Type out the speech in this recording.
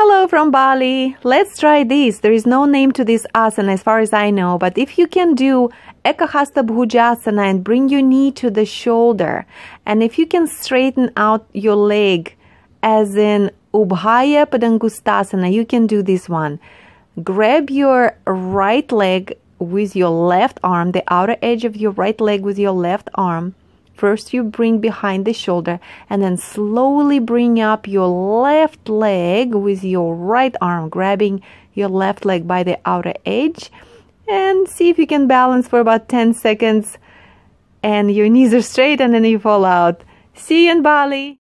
Hello from Bali. Let's try this. There is no name to this asana as far as I know, but if you can do Ekahasta Bhujasana and bring your knee to the shoulder, and if you can straighten out your leg as in Ubhaya Padangusthasana, you can do this one. Grab your right leg with your left arm, the outer edge of your right leg with your left arm First, you bring behind the shoulder and then slowly bring up your left leg with your right arm, grabbing your left leg by the outer edge. And see if you can balance for about 10 seconds. And your knees are straight and then you fall out. See you in Bali.